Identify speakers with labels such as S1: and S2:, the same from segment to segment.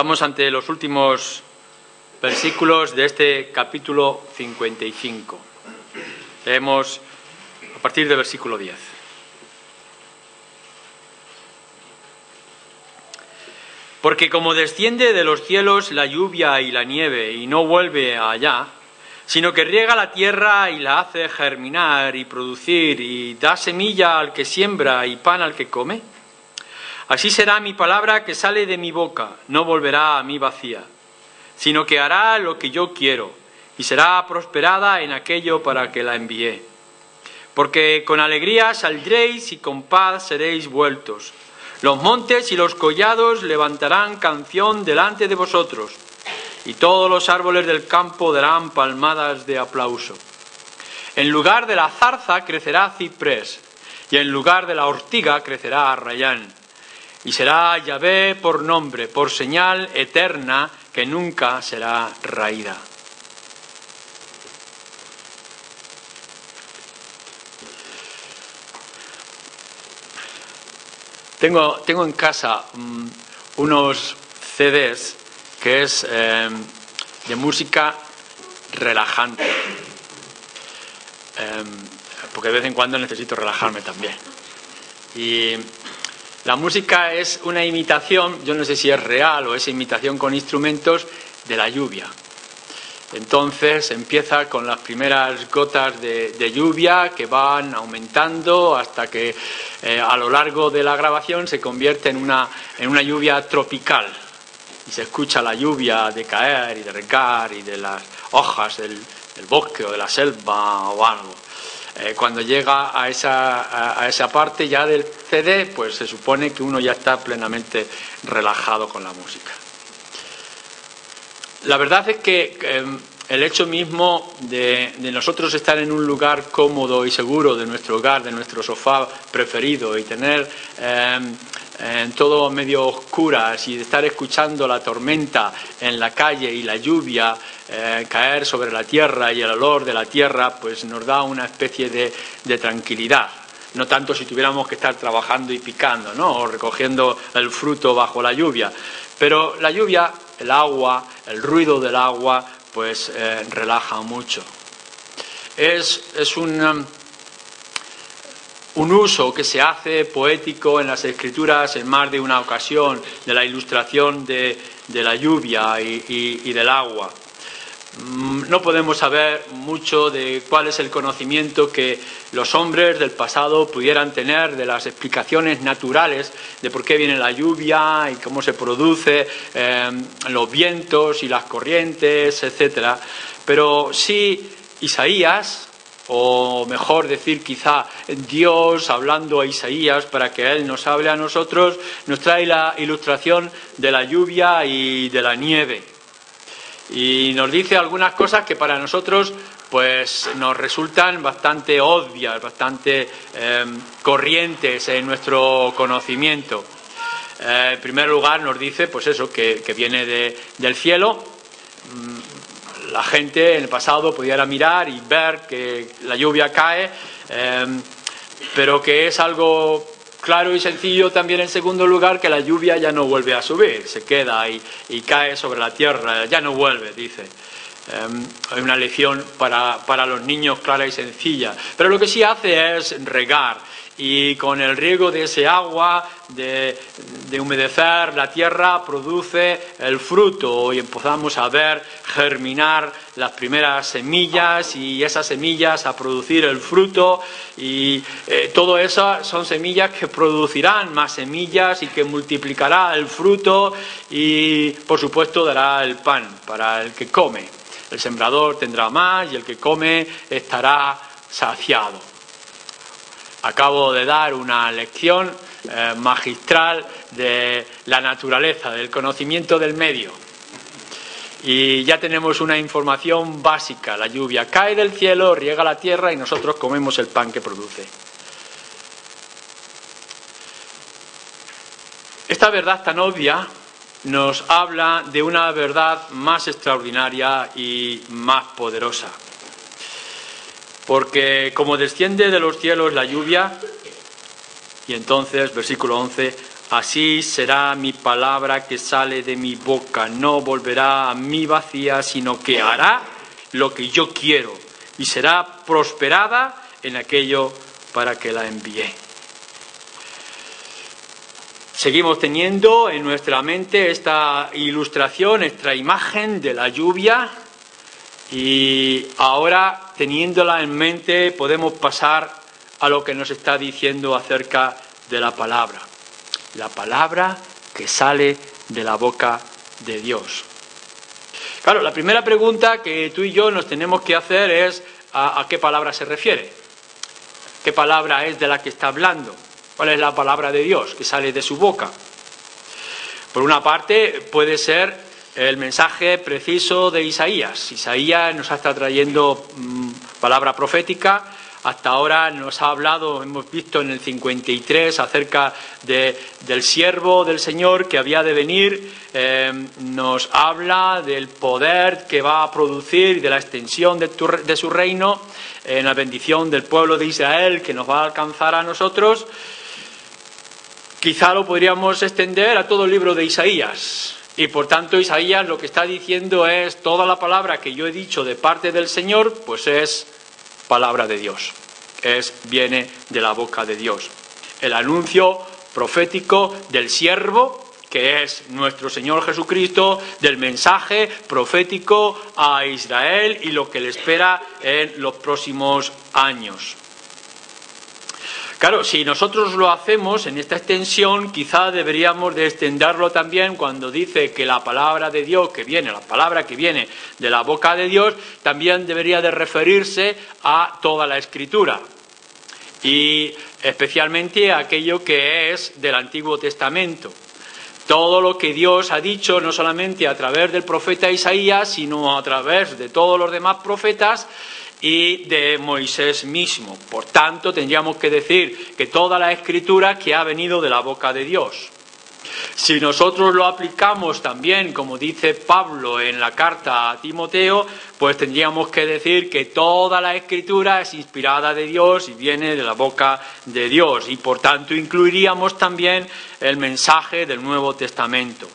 S1: Estamos ante los últimos versículos de este capítulo 55. Leemos a partir del versículo 10. Porque como desciende de los cielos la lluvia y la nieve y no vuelve allá, sino que riega la tierra y la hace germinar y producir y da semilla al que siembra y pan al que come, así será mi palabra que sale de mi boca, no volverá a mí vacía, sino que hará lo que yo quiero y será prosperada en aquello para que la envié. Porque con alegría saldréis y con paz seréis vueltos los montes y los collados levantarán canción delante de vosotros, y todos los árboles del campo darán palmadas de aplauso. En lugar de la zarza crecerá ciprés, y en lugar de la ortiga crecerá arrayán. Y será Yahvé por nombre, por señal eterna que nunca será raída. Tengo, tengo en casa mm, unos CDs que es em, de música relajante. Em, porque de vez en cuando necesito relajarme también. Y la música es una imitación, yo no sé si es real o es imitación con instrumentos, de la lluvia. Entonces empieza con las primeras gotas de, lluvia que van aumentando hasta que eh, a lo largo de la grabación se convierte en una, en una lluvia tropical. Y se escucha la lluvia de caer y de recar y de las hojas del, bosque o de la selva o algo. Eh, cuando llega a esa, a, esa parte ya del CD, pues se supone que uno ya está plenamente relajado con la música. La verdad es que em, el hecho mismo de, nosotros estar en un lugar cómodo y seguro de nuestro hogar, de nuestro sofá preferido y tener em, en todo medio oscuras y estar escuchando la tormenta en la calle y la lluvia eh, caer sobre la tierra y el olor de la tierra, pues nos da una especie de, de tranquilidad no tanto si tuviéramos que estar trabajando y picando, ¿no? o recogiendo el fruto bajo la lluvia. Pero la lluvia el agua, el ruido del agua, pues eh, relaja mucho. Es, un, um, un, uso que se hace poético en las escrituras en más de una ocasión de la ilustración de, la lluvia y del agua. Mm, no podemos saber mucho de cuál es el conocimiento que los hombres del pasado pudieran tener de las explicaciones naturales de por qué viene la lluvia y cómo se produce, em, los vientos y las corrientes, etcétera. Pero sí Isaías, o mejor decir quizá Dios hablando a Isaías para que Él nos hable a nosotros, nos trae la ilustración de la lluvia y de la nieve y nos dice algunas cosas que para nosotros pues nos resultan bastante obvias, bastante em, corrientes en nuestro conocimiento. Eh, en primer lugar nos dice pues eso, que, viene del cielo. La gente en el pasado pudiera mirar y ver que la lluvia cae, em, pero que es algo Claro y sencillo también en segundo lugar que la lluvia ya no vuelve a subir, se queda y, y cae sobre la tierra, ya no vuelve, dice. Em, hay una lección para, para los niños clara y sencilla. Pero lo que sí hace es regar y con el riego de ese agua, de, humedecer la tierra, produce el fruto y empezamos a ver germinar las primeras semillas y esas semillas a producir el fruto y eh, todo eso son semillas que producirán más semillas y que multiplicará el fruto y por supuesto dará el pan para el que come. El sembrador tendrá más y el que come estará saciado acabo de dar una lección eh, magistral de la naturaleza, del conocimiento del medio. Y ya tenemos una información básica. La lluvia cae del cielo, riega la tierra y nosotros comemos el pan que produce. Esta verdad tan obvia nos habla de una verdad más extraordinaria y más poderosa porque como desciende de los cielos la lluvia, y entonces, versículo 11, Así será mi palabra que sale de mi boca, no volverá a mí vacía, sino que hará lo que yo quiero y será prosperada en aquello para que la envié. Seguimos teniendo en nuestra mente esta ilustración, esta imagen de la lluvia y ahora teniéndola en mente podemos pasar a lo que nos está diciendo acerca de la palabra. La palabra que sale de la boca de Dios. Claro, la primera pregunta que tú y yo nos tenemos que hacer es ¿a, qué palabra se refiere? ¿Qué palabra es de la que está hablando? ¿Cuál es la palabra de Dios que sale de su boca? Por una parte, puede ser el mensaje preciso de Isaías. Isaías nos está trayendo mm, palabra profética. Hasta ahora nos ha hablado, hemos visto en el 53 acerca del siervo del Señor que había de venir. Eh, nos habla del poder que va a producir y de la extensión de, de su reino en la bendición del pueblo de Israel que nos va a alcanzar a nosotros. Quizá lo podríamos extender a todo el libro de Isaías. Y por tanto Isaías lo que está diciendo es toda la palabra que yo he dicho de parte del Señor, pues es palabra de Dios. Es viene de la boca de Dios. El anuncio profético del siervo que es nuestro Señor Jesucristo, del mensaje profético a Israel y lo que le espera en los próximos años. Claro, si nosotros lo hacemos en esta extensión, quizá deberíamos de extenderlo también cuando dice que la palabra de Dios que viene, la palabra que viene de la boca de Dios, también debería de referirse a toda la escritura y especialmente a aquello que es del Antiguo Testamento. Todo lo que Dios ha dicho, no solamente a través del profeta Isaías, sino a través de todos los demás profetas, y de Moisés mismo. Por tanto, tendríamos que decir que toda la escritura que ha venido de la boca de Dios. Si nosotros lo aplicamos también, como dice Pablo en la carta a Timoteo, pues tendríamos que decir que toda la escritura es inspirada de Dios y viene de la boca de Dios. Y por tanto incluiríamos también el mensaje del Nuevo Testamento.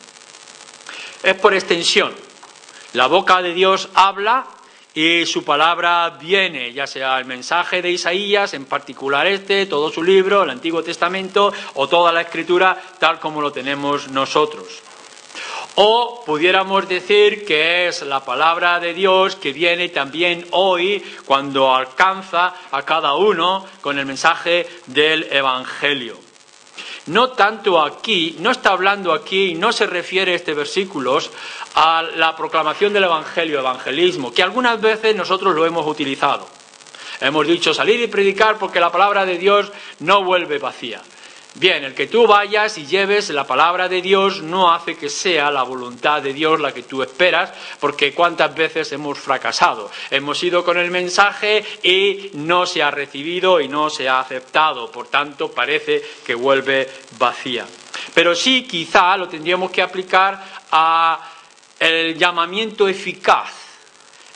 S1: Es por extensión. La boca de Dios habla y su palabra viene, ya sea el mensaje de Isaías, en particular este, todo su libro, el Antiguo Testamento, o toda la escritura tal como lo tenemos nosotros. O pudiéramos decir que es la palabra de Dios que viene también hoy cuando alcanza a cada uno con el mensaje del Evangelio. No tanto aquí, no está hablando aquí, no se refiere este versículo a la proclamación del Evangelio, evangelismo, que algunas veces nosotros lo hemos utilizado. Hemos dicho salir y predicar porque la palabra de Dios no vuelve vacía. Bien, el que tú vayas y lleves la palabra de Dios no hace que sea la voluntad de Dios la que tú esperas, porque cuántas veces hemos fracasado. Hemos ido con el mensaje y no se ha recibido y no se ha aceptado, por tanto parece que vuelve vacía. Pero sí, quizá lo tendríamos que aplicar a el llamamiento eficaz,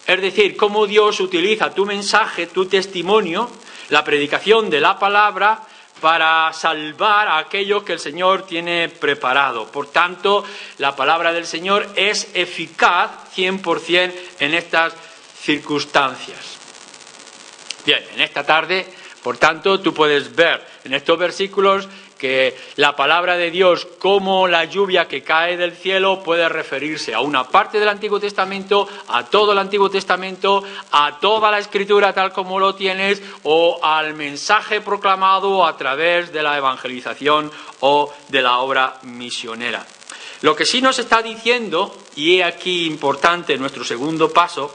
S1: es decir, cómo Dios utiliza tu mensaje, tu testimonio, la predicación de la palabra para salvar a aquellos que el Señor tiene preparado. Por tanto, la palabra del Señor es eficaz 100% en estas circunstancias. Bien, en esta tarde, por tanto, tú puedes ver en estos versículos que la palabra de Dios como la lluvia que cae del cielo puede referirse a una parte del Antiguo Testamento, a todo el Antiguo Testamento, a toda la escritura tal como lo tienes o al mensaje proclamado a través de la evangelización o de la obra misionera. Lo que sí nos está diciendo, y he aquí importante nuestro segundo paso,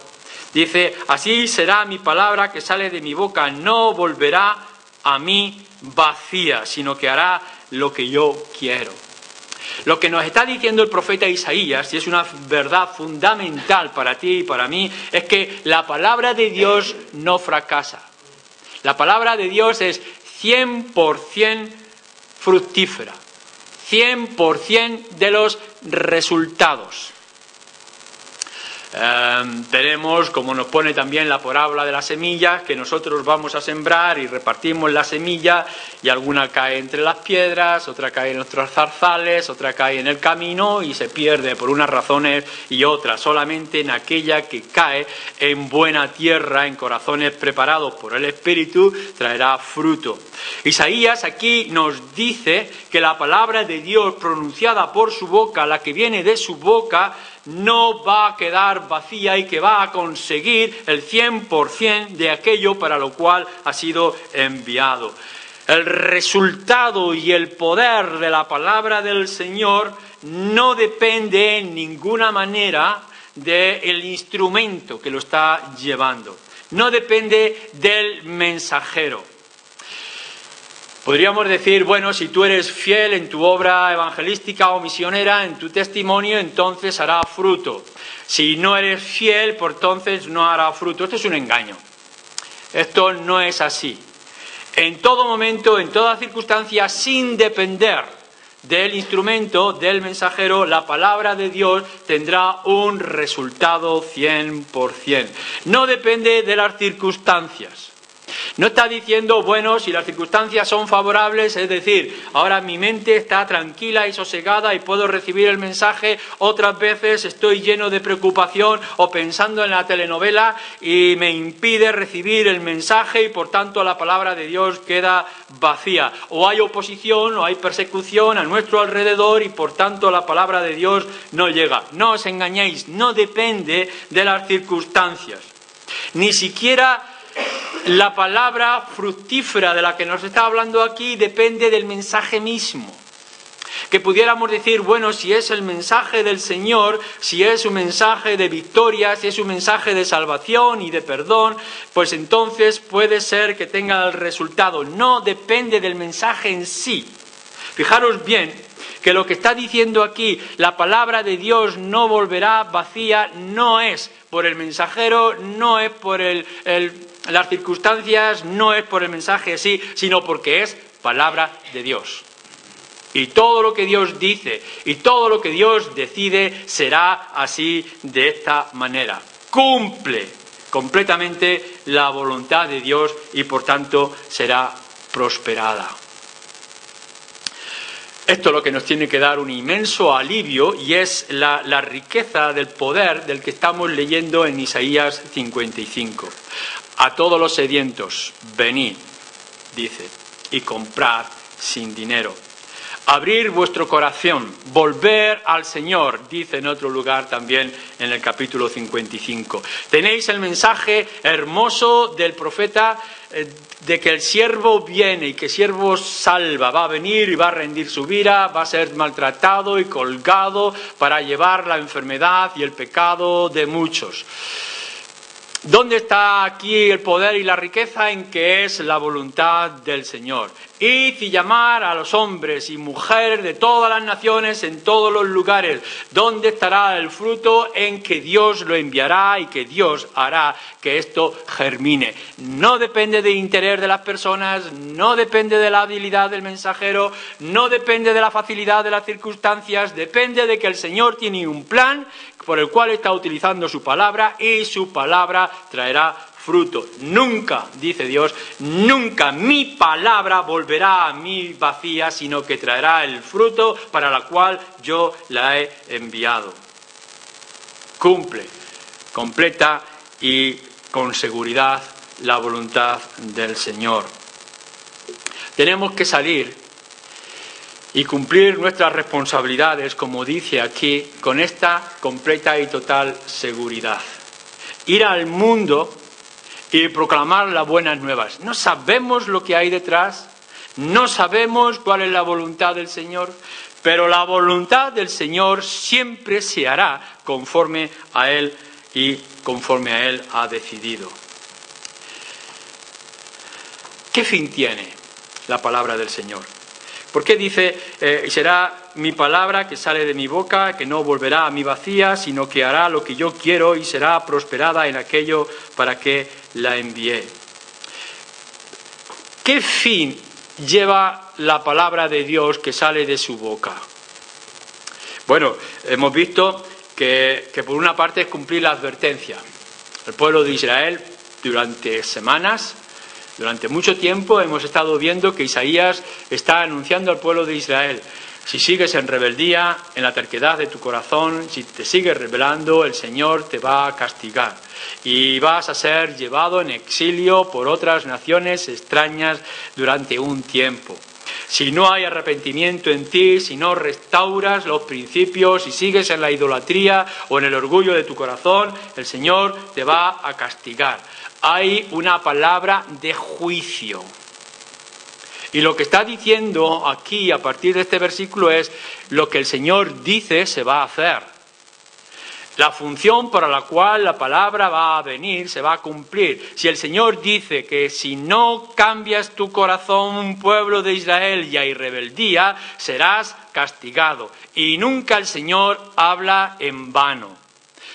S1: dice, así será mi palabra que sale de mi boca, no volverá a mí vacía, sino que hará lo que yo quiero. Lo que nos está diciendo el profeta Isaías, y es una verdad fundamental para ti y para mí, es que la palabra de Dios no fracasa. La palabra de Dios es 100% fructífera, 100% de los resultados. Em, tenemos, como nos pone también la parábola de las semillas, que nosotros vamos a sembrar y repartimos la semilla y alguna cae entre las piedras, otra cae en nuestros zarzales, otra cae en el camino y se pierde por unas razones y otras. Solamente en aquella que cae en buena tierra, en corazones preparados por el Espíritu, traerá fruto. Isaías aquí nos dice que la palabra de Dios pronunciada por su boca, la que viene de su boca, no va a quedar vacía y que va a conseguir el 100% de aquello para lo cual ha sido enviado. El resultado y el poder de la palabra del Señor no depende en ninguna manera del instrumento que lo está llevando, no depende del mensajero. Podríamos decir, bueno, si tú eres fiel en tu obra evangelística o misionera, en tu testimonio, entonces hará fruto. Si no eres fiel, por entonces no hará fruto. Esto es un engaño. Esto no es así. En todo momento, en toda circunstancia, sin depender del instrumento, del mensajero, la palabra de Dios tendrá un resultado 100%. No depende de las circunstancias. No está diciendo, bueno, si las circunstancias son favorables, es decir, ahora mi mente está tranquila y sosegada y puedo recibir el mensaje, otras veces estoy lleno de preocupación o pensando en la telenovela y me impide recibir el mensaje y por tanto la palabra de Dios queda vacía. O hay oposición o hay persecución a nuestro alrededor y por tanto la palabra de Dios no llega. No os engañéis, no depende de las circunstancias. Ni siquiera la palabra fructífera de la que nos está hablando aquí depende del mensaje mismo. Que pudiéramos decir, bueno, si es el mensaje del Señor, si es un mensaje de victoria, si es un mensaje de salvación y de perdón, pues entonces puede ser que tenga el resultado. No depende del mensaje en sí. Fijaros bien que lo que está diciendo aquí, la palabra de Dios no volverá vacía, no es por el mensajero, no es por el, las circunstancias, no es por el mensaje sí, sino porque es palabra de Dios. Y todo lo que Dios dice y todo lo que Dios decide será así de esta manera. Cumple completamente la voluntad de Dios y por tanto será prosperada. Esto es lo que nos tiene que dar un inmenso alivio y es la, riqueza del poder del que estamos leyendo en Isaías 55. A todos los sedientos, venid, dice, y comprad sin dinero. Abrir vuestro corazón, volver al Señor, dice en otro lugar también en el capítulo 55. Tenéis el mensaje hermoso del profeta eh, de que el siervo viene y que el siervo salva, va a venir y va a rendir su vida, va a ser maltratado y colgado para llevar la enfermedad y el pecado de muchos. ¿Dónde está aquí el poder y la riqueza? En que es la voluntad del Señor. Id y llamar a los hombres y mujeres de todas las naciones en todos los lugares. ¿Dónde estará el fruto? En que Dios lo enviará y que Dios hará que esto germine. No depende del interés de las personas, no depende de la habilidad del mensajero, no depende de la facilidad de las circunstancias, depende de que el Señor tiene un plan por el cual está utilizando su palabra y su palabra traerá fruto. Nunca, dice Dios, nunca mi palabra volverá a mí vacía, sino que traerá el fruto para la cual yo la he enviado. Cumple, completa y con seguridad la voluntad del Señor. Tenemos que salir y cumplir nuestras responsabilidades, como dice aquí, con esta completa y total seguridad. Ir al mundo y proclamar las buenas nuevas. No sabemos lo que hay detrás, no sabemos cuál es la voluntad del Señor, pero la voluntad del Señor siempre se hará conforme a Él y conforme a Él ha decidido. ¿Qué fin tiene la palabra del Señor? ¿Por qué dice, eh, será mi palabra que sale de mi boca, que no volverá a mi vacía, sino que hará lo que yo quiero y será prosperada en aquello para que la envié? ¿Qué fin lleva la palabra de Dios que sale de su boca? Bueno, hemos visto que, que por una parte es cumplir la advertencia. El pueblo de Israel durante semanas, durante mucho tiempo hemos estado viendo que Isaías está anunciando al pueblo de Israel, si sigues en rebeldía, en la terquedad de tu corazón, si te sigues rebelando, el Señor te va a castigar y vas a ser llevado en exilio por otras naciones extrañas durante un tiempo. Si no hay arrepentimiento en ti, si no restauras los principios, si sigues en la idolatría o en el orgullo de tu corazón, el Señor te va a castigar. Hay una palabra de juicio. Y lo que está diciendo aquí a partir de este versículo es lo que el Señor dice se va a hacer. La función para la cual la palabra va a venir se va a cumplir. Si el Señor dice que si no cambias tu corazón, pueblo de Israel, y hay rebeldía, serás castigado. Y nunca el Señor habla en vano.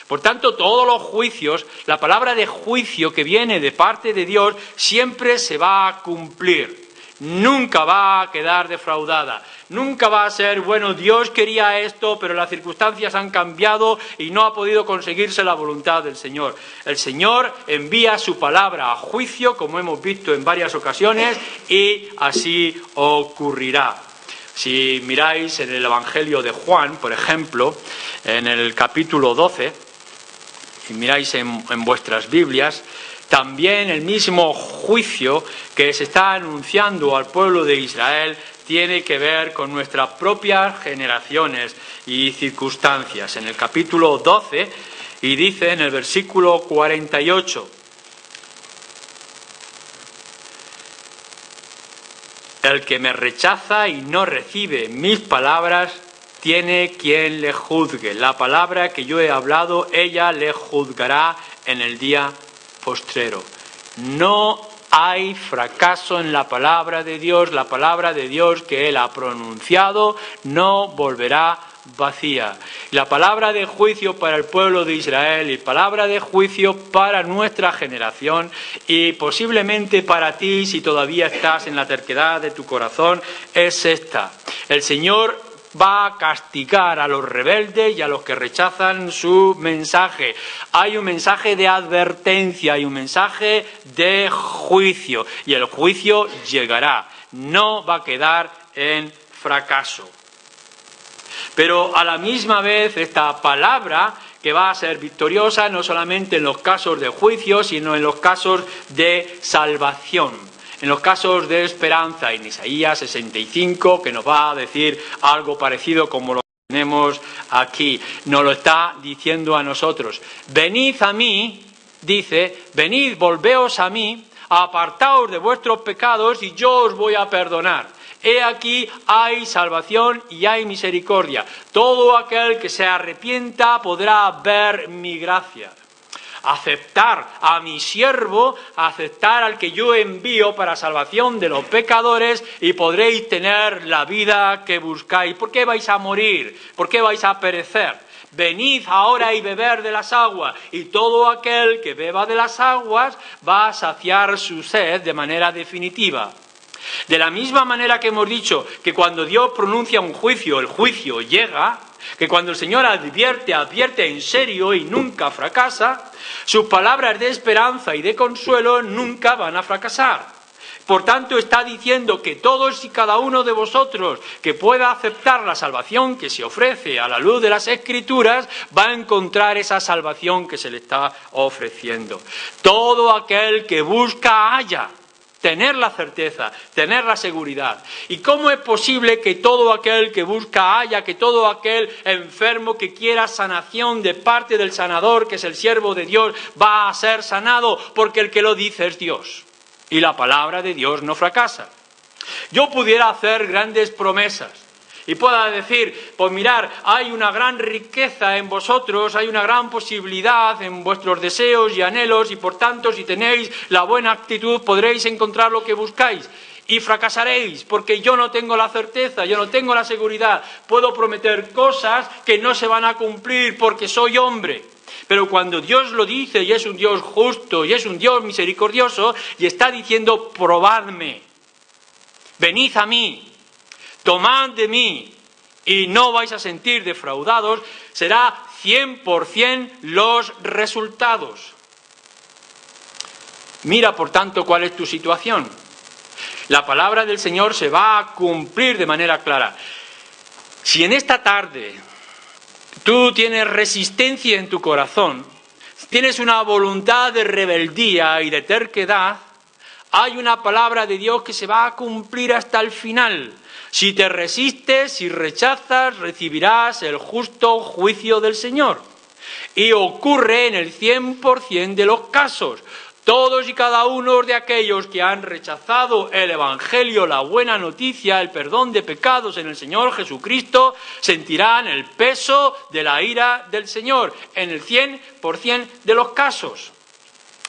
S1: Por tanto, todos los juicios, la palabra de juicio que viene de parte de Dios, siempre se va a cumplir nunca va a quedar defraudada. Nunca va a ser, bueno, Dios quería esto, pero las circunstancias han cambiado y no ha podido conseguirse la voluntad del Señor. El Señor envía su palabra a juicio, como hemos visto en varias ocasiones, y así ocurrirá. Si miráis en el Evangelio de Juan, por ejemplo, en el capítulo 12, y miráis en vuestras Biblias, también el mismo juicio que se está anunciando al pueblo de Israel tiene que ver con nuestras propias generaciones y circunstancias. En el capítulo 12, y dice en el versículo 48, El que me rechaza y no recibe mis palabras, tiene quien le juzgue. La palabra que yo he hablado, ella le juzgará en el día postrero. No hay fracaso en la palabra de Dios, la palabra de Dios que Él ha pronunciado no volverá vacía. La palabra de juicio para el pueblo de Israel y palabra de juicio para nuestra generación y posiblemente para ti si todavía estás en la terquedad de tu corazón es esta. El Señor va a castigar a los rebeldes y a los que rechazan su mensaje. Hay un mensaje de advertencia, hay un mensaje de juicio y el juicio llegará. No va a quedar en fracaso. Pero a la misma vez esta palabra que va a ser victoriosa no solamente en los casos de juicio, sino en los casos de salvación en los casos de esperanza en Isaías 65, que nos va a decir algo parecido como lo tenemos aquí, nos lo está diciendo a nosotros. Venid a mí, dice, venid, volveos a mí, apartaos de vuestros pecados y yo os voy a perdonar. He aquí hay salvación y hay misericordia. Todo aquel que se arrepienta podrá ver mi gracia aceptar a mi siervo, aceptar al que yo envío para salvación de los pecadores y podréis tener la vida que buscáis. ¿Por qué vais a morir? ¿Por qué vais a perecer? Venid ahora y beber de las aguas, y todo aquel que beba de las aguas va a saciar su sed de manera definitiva. De la misma manera que hemos dicho que cuando Dios pronuncia un juicio, el juicio llega, que cuando el Señor advierte, advierte en serio y nunca fracasa, sus palabras de esperanza y de consuelo nunca van a fracasar. Por tanto, está diciendo que todos y cada uno de vosotros que pueda aceptar la salvación que se ofrece a la luz de las Escrituras, va a encontrar esa salvación que se le está ofreciendo. Todo aquel que busca haya tener la certeza, tener la seguridad. ¿Y cómo es posible que todo aquel que busca haya, que todo aquel enfermo que quiera sanación de parte del sanador, que es el siervo de Dios, va a ser sanado? Porque el que lo dice es Dios. Y la palabra de Dios no fracasa. Yo pudiera hacer grandes promesas y pueda decir, pues mirar, hay una gran riqueza en vosotros, hay una gran posibilidad en vuestros deseos y anhelos y por tanto si tenéis la buena actitud podréis encontrar lo que buscáis y fracasaréis porque yo no tengo la certeza, yo no tengo la seguridad, puedo prometer cosas que no se van a cumplir porque soy hombre. Pero cuando Dios lo dice y es un Dios justo y es un Dios misericordioso y está diciendo, probadme, venid a mí, tomad de mí y no vais a sentir defraudados, será 100% los resultados. Mira, por tanto, cuál es tu situación. La palabra del Señor se va a cumplir de manera clara. Si en esta tarde tú tienes resistencia en tu corazón, tienes una voluntad de rebeldía y de terquedad, hay una palabra de Dios que se va a cumplir hasta el final. Si te resistes y rechazas, recibirás el justo juicio del Señor. Y ocurre en el 100% de los casos. Todos y cada uno de aquellos que han rechazado el Evangelio, la buena noticia, el perdón de pecados en el Señor Jesucristo, sentirán el peso de la ira del Señor en el 100% de los casos.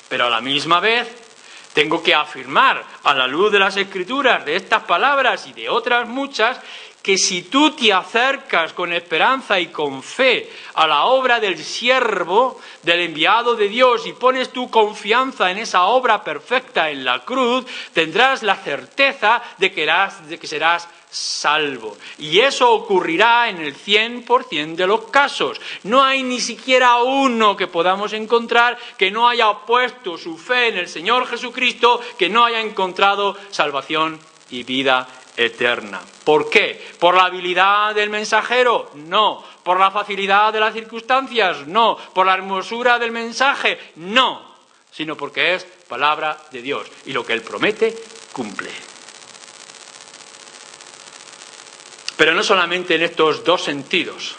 S1: Pero a la misma vez tengo que afirmar, a la luz de las escrituras, de estas palabras y de otras muchas, que si tú te acercas con esperanza y con fe a la obra del siervo, del enviado de Dios, y pones tu confianza en esa obra perfecta en la cruz, tendrás la certeza de que, de que serás salvo. Y eso ocurrirá en el 100% de los casos. No hay ni siquiera uno que podamos encontrar que no haya puesto su fe en el Señor Jesucristo, que no haya encontrado salvación y vida eterna. ¿Por qué? ¿Por la habilidad del mensajero? No. ¿Por la facilidad de las circunstancias? No. ¿Por la hermosura del mensaje? No. Sino porque es palabra de Dios. Y lo que Él promete, cumple. Pero no solamente en estos dos sentidos.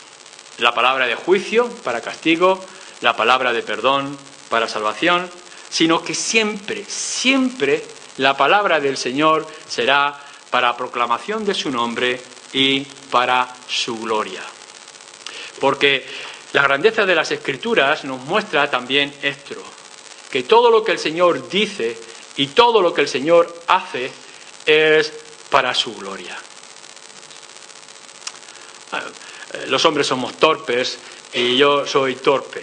S1: La palabra de juicio para castigo, la palabra de perdón para salvación, sino que siempre, siempre la palabra del Señor será para proclamación de su nombre y para su gloria. Porque la grandeza de las escrituras nos muestra también esto, que todo lo que el Señor dice y todo lo que el Señor hace es para su gloria. Los hombres somos torpes y yo soy torpe.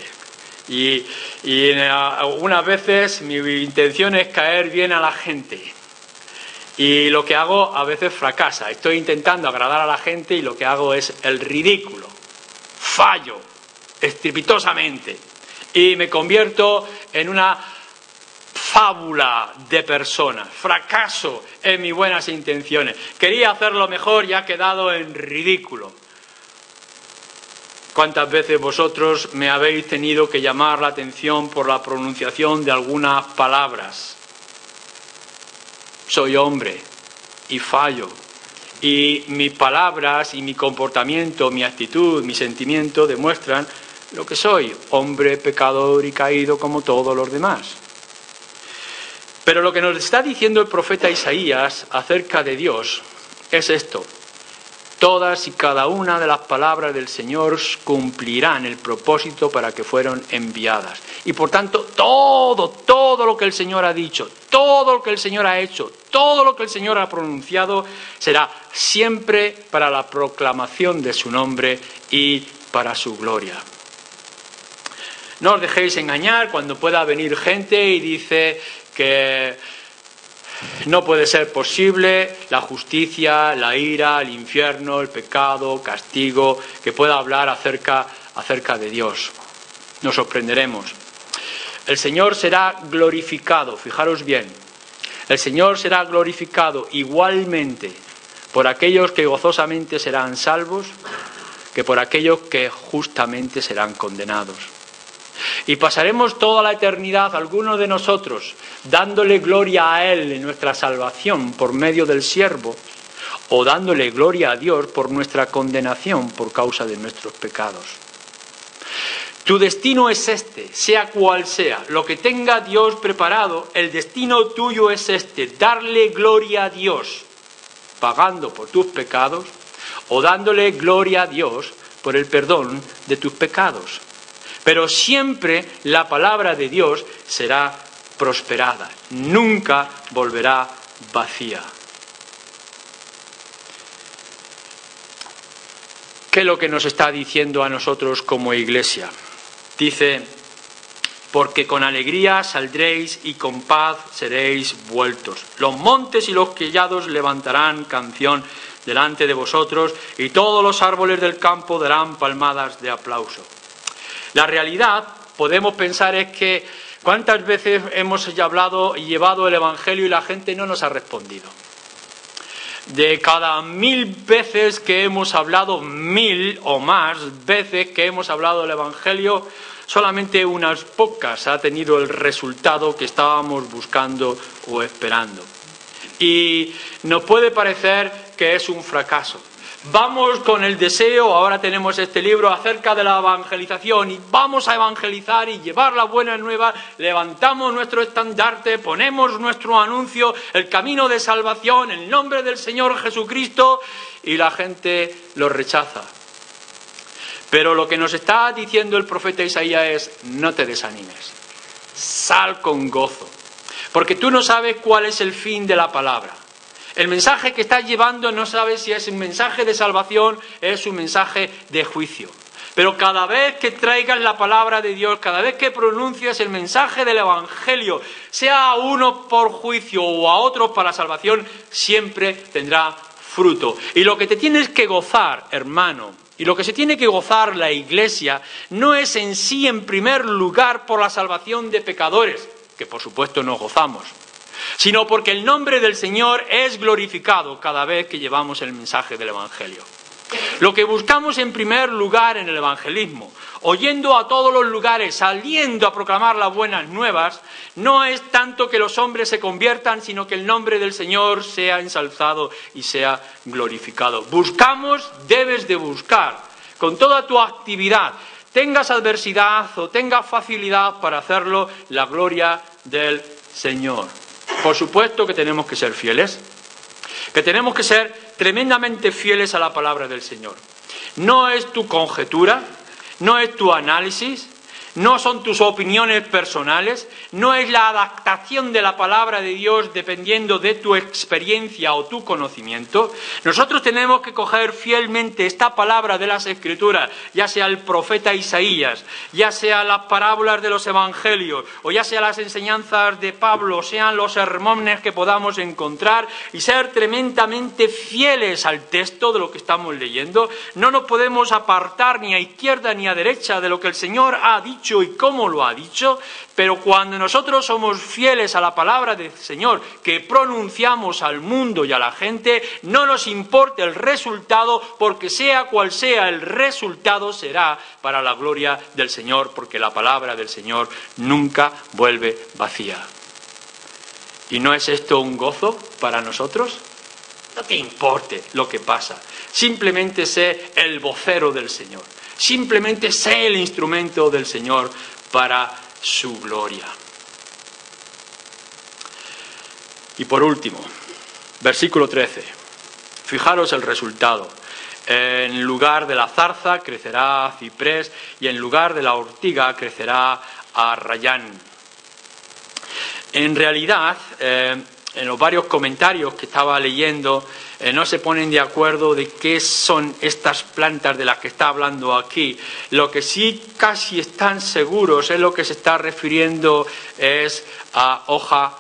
S1: Y, y algunas veces mi intención es caer bien a la gente. Y lo que hago a veces fracasa. Estoy intentando agradar a la gente y lo que hago es el ridículo. Fallo estrepitosamente. Y me convierto en una fábula de personas. Fracaso en mis buenas intenciones. Quería hacerlo mejor y ha quedado en ridículo. ¿Cuántas veces vosotros me habéis tenido que llamar la atención por la pronunciación de algunas palabras? soy hombre y fallo. Y mis palabras y mi comportamiento, mi actitud, mi sentimiento demuestran lo que soy, hombre pecador y caído como todos los demás. Pero lo que nos está diciendo el profeta Isaías acerca de Dios es esto. Todas y cada una de las palabras del Señor cumplirán el propósito para que fueron enviadas. Y por tanto, todo, todo lo que el Señor ha dicho, todo lo que el Señor ha hecho, todo lo que el Señor ha pronunciado será siempre para la proclamación de su nombre y para su gloria. No os dejéis engañar cuando pueda venir gente y dice que no puede ser posible la justicia, la ira, el infierno, el pecado, castigo, que pueda hablar acerca, acerca de Dios. Nos sorprenderemos. El Señor será glorificado, fijaros bien, el Señor será glorificado igualmente por aquellos que gozosamente serán salvos que por aquellos que justamente serán condenados. Y pasaremos toda la eternidad, algunos de nosotros, dándole gloria a Él en nuestra salvación por medio del siervo, o dándole gloria a Dios por nuestra condenación por causa de nuestros pecados. Tu destino es este, sea cual sea, lo que tenga Dios preparado, el destino tuyo es este, darle gloria a Dios, pagando por tus pecados, o dándole gloria a Dios por el perdón de tus pecados. Pero siempre la palabra de Dios será prosperada, nunca volverá vacía. ¿Qué es lo que nos está diciendo a nosotros como iglesia? Dice, porque con alegría saldréis y con paz seréis vueltos. Los montes y los quillados levantarán canción delante de vosotros y todos los árboles del campo darán palmadas de aplauso. La realidad, podemos pensar, es que cuántas veces hemos hablado y llevado el Evangelio y la gente no nos ha respondido. De cada mil veces que hemos hablado, mil o más veces que hemos hablado del Evangelio, solamente unas pocas ha tenido el resultado que estábamos buscando o esperando. Y nos puede parecer que es un fracaso. Vamos con el deseo, ahora tenemos este libro acerca de la evangelización y vamos a evangelizar y llevar la buena nueva, levantamos nuestro estandarte, ponemos nuestro anuncio, el camino de salvación, en nombre del Señor Jesucristo y la gente lo rechaza. Pero lo que nos está diciendo el profeta Isaías es, no te desanimes, sal con gozo, porque tú no sabes cuál es el fin de la palabra. El mensaje que estás llevando no sabes si es un mensaje de salvación, es un mensaje de juicio. Pero cada vez que traigas la palabra de Dios, cada vez que pronuncias el mensaje del Evangelio, sea a uno por juicio o a otro para salvación, siempre tendrá fruto. Y lo que te tienes que gozar, hermano, y lo que se tiene que gozar la Iglesia, no es en sí, en primer lugar, por la salvación de pecadores, que por supuesto nos gozamos, sino porque el nombre del Señor es glorificado cada vez que llevamos el mensaje del Evangelio. Lo que buscamos en primer lugar en el evangelismo, oyendo a todos los lugares, saliendo a proclamar las buenas nuevas, no es tanto que los hombres se conviertan, sino que el nombre del Señor sea ensalzado y sea glorificado. Buscamos, debes de buscar, con toda tu actividad, tengas adversidad o tengas facilidad para hacerlo, la gloria del Señor. Por supuesto que tenemos que ser fieles, que tenemos que ser tremendamente fieles a la palabra del Señor. No es tu conjetura, no es tu análisis, no son tus opiniones personales, no es la adaptación de la palabra de Dios dependiendo de tu experiencia o tu conocimiento. Nosotros tenemos que coger fielmente esta palabra de las Escrituras, ya sea el profeta Isaías, ya sea las parábolas de los Evangelios, o ya sea las enseñanzas de Pablo, sean los sermones que podamos encontrar, y ser tremendamente fieles al texto de lo que estamos leyendo. No nos podemos apartar ni a izquierda ni a derecha de lo que el Señor ha dicho y cómo lo ha dicho, pero cuando nosotros somos fieles a la palabra del Señor que pronunciamos al mundo y a la gente, no nos importa el resultado, porque sea cual sea el resultado será para la gloria del Señor, porque la palabra del Señor nunca vuelve vacía. ¿Y no es esto un gozo para nosotros? No te importe lo que pasa, simplemente sé el vocero del Señor. Simplemente sé el instrumento del Señor para su gloria. Y por último, versículo 13. Fijaros el resultado. En lugar de la zarza crecerá ciprés y en lugar de la ortiga crecerá arrayán. En realidad, eh, en los varios comentarios que estaba leyendo, eh, no se ponen de acuerdo de qué son estas plantas de las que está hablando aquí. Lo que sí casi están seguros es lo que se está refiriendo es a hoja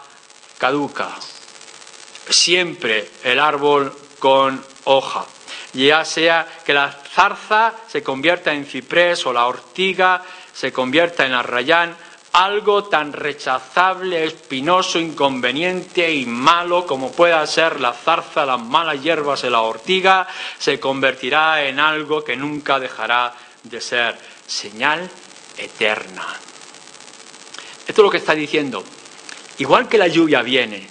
S1: caduca. Siempre el árbol con hoja. Ya sea que la zarza se convierta en ciprés o la ortiga se convierta en arrayán, algo tan rechazable, espinoso, inconveniente y malo como pueda ser la zarza, las malas hierbas y la ortiga, se convertirá en algo que nunca dejará de ser señal eterna. Esto es lo que está diciendo. Igual que la lluvia viene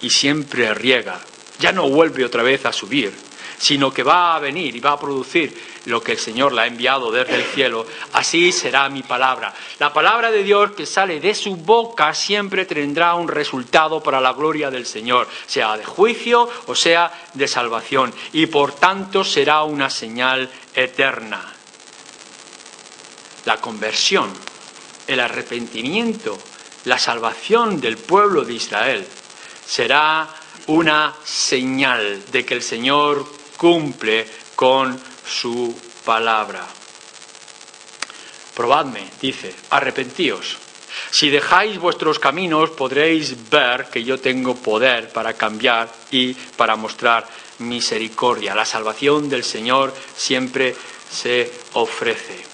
S1: y siempre riega, ya no vuelve otra vez a subir, sino que va a venir y va a producir lo que el Señor la ha enviado desde el cielo, así será mi palabra. La palabra de Dios que sale de su boca siempre tendrá un resultado para la gloria del Señor, sea de juicio o sea de salvación, y por tanto será una señal eterna. La conversión, el arrepentimiento, la salvación del pueblo de Israel será una señal de que el Señor cumple con su palabra. Probadme, dice, arrepentíos. Si dejáis vuestros caminos podréis ver que yo tengo poder para cambiar y para mostrar misericordia. La salvación del Señor siempre se ofrece.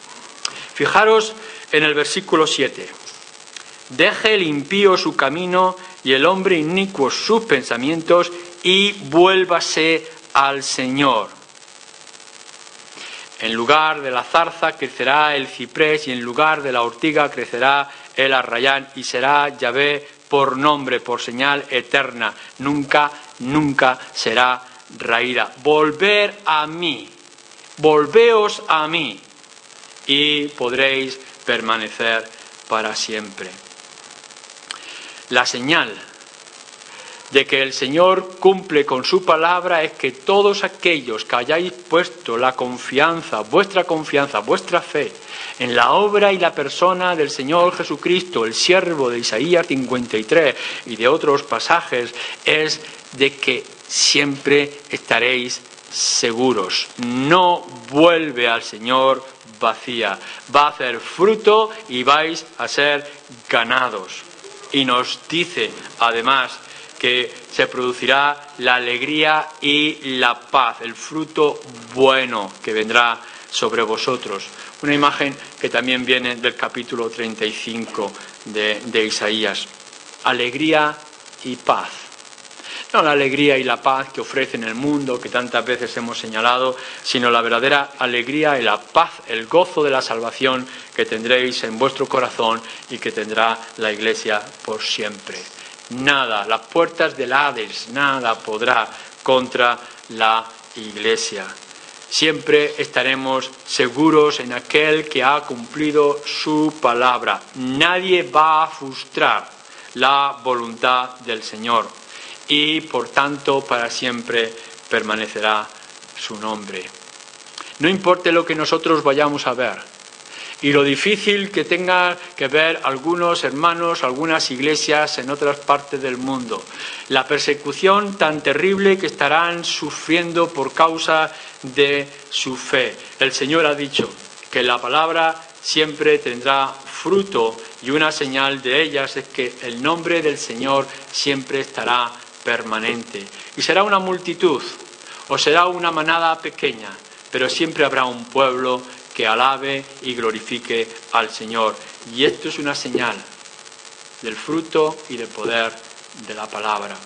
S1: Fijaros en el versículo 7. Deje el impío su camino y el hombre inicuo sus pensamientos y vuélvase al Señor. En lugar de la zarza crecerá el ciprés y en lugar de la ortiga crecerá el arrayán y será Yahvé por nombre, por señal eterna. Nunca, nunca será raída. Volver a mí, volveos a mí y podréis permanecer para siempre. La señal de que el Señor cumple con su palabra es que todos aquellos que hayáis puesto la confianza, vuestra confianza, vuestra fe en la obra y la persona del Señor Jesucristo, el siervo de Isaías 53 y de otros pasajes, es de que siempre estaréis seguros. No vuelve al Señor vacía. Va a hacer fruto y vais a ser ganados. Y nos dice, además, que se producirá la alegría y la paz, el fruto bueno que vendrá sobre vosotros. Una imagen que también viene del capítulo 35 de, de Isaías. Alegría y paz. No la alegría y la paz que ofrece el mundo, que tantas veces hemos señalado, sino la verdadera alegría y la paz, el gozo de la salvación que tendréis en vuestro corazón y que tendrá la Iglesia por siempre nada, las puertas del Hades, nada podrá contra la Iglesia. Siempre estaremos seguros en aquel que ha cumplido su palabra. Nadie va a frustrar la voluntad del Señor y por tanto para siempre permanecerá su nombre. No importe lo que nosotros vayamos a ver, y lo difícil que tenga que ver algunos hermanos, algunas iglesias en otras partes del mundo, la persecución tan terrible que estarán sufriendo por causa de su fe. El Señor ha dicho que la palabra siempre tendrá fruto y una señal de ellas es que el nombre del Señor siempre estará permanente. Y será una multitud o será una manada pequeña, pero siempre habrá un pueblo que alabe y glorifique al Señor. Y esto es una señal del fruto y del poder de la palabra.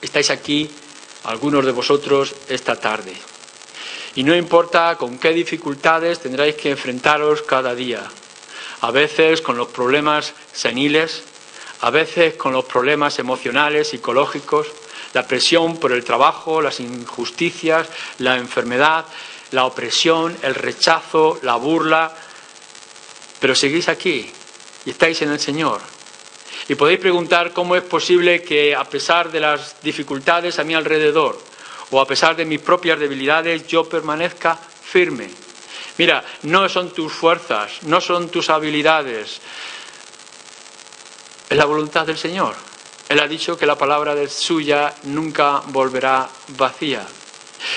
S1: Estáis aquí, algunos de vosotros, esta tarde. Y no importa con qué dificultades tendráis que enfrentaros cada día. A veces con los problemas seniles, a veces con los problemas emocionales, psicológicos, la presión por el trabajo, las injusticias, la enfermedad, la opresión, el rechazo, la burla, pero seguís aquí y estáis en el Señor. Y podéis preguntar cómo es posible que a pesar de las dificultades a mi alrededor o a pesar de mis propias debilidades yo permanezca firme. Mira, no son tus fuerzas, no son tus habilidades, es la voluntad del Señor. Él ha dicho que la palabra de suya nunca volverá vacía.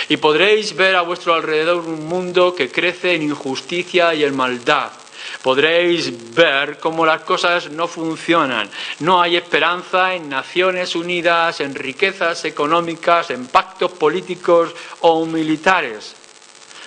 S1: Y podréis ver a vuestro alrededor un mundo que crece en injusticia y en maldad. Podréis ver cómo las cosas no funcionan. No hay esperanza en Naciones Unidas, en riquezas económicas, en pactos políticos o militares.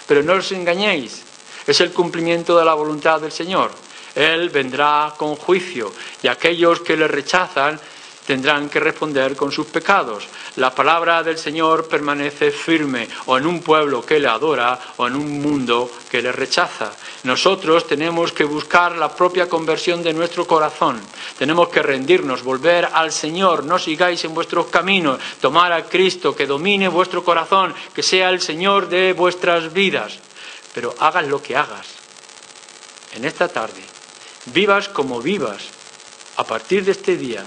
S1: Pero no os engañéis, es el cumplimiento de la voluntad del Señor. Él vendrá con juicio y aquellos que le rechazan tendrán que responder con sus pecados. La palabra del Señor permanece firme, o en un pueblo que le adora, o en un mundo que le rechaza. Nosotros tenemos que buscar la propia conversión de nuestro corazón. Tenemos que rendirnos, volver al Señor. No sigáis en vuestros caminos. Tomar a Cristo, que domine vuestro corazón, que sea el Señor de vuestras vidas. Pero hagas lo que hagas. En esta tarde, vivas como vivas, a partir de este día,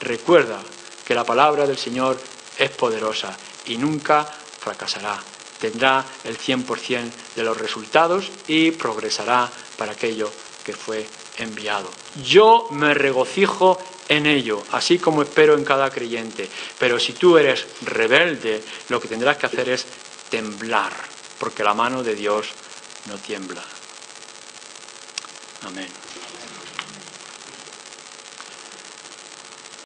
S1: Recuerda que la palabra del Señor es poderosa y nunca fracasará. Tendrá el 100% de los resultados y progresará para aquello que fue enviado. Yo me regocijo en ello, así como espero en cada creyente. Pero si tú eres rebelde, lo que tendrás que hacer es temblar, porque la mano de Dios no tiembla. Amén.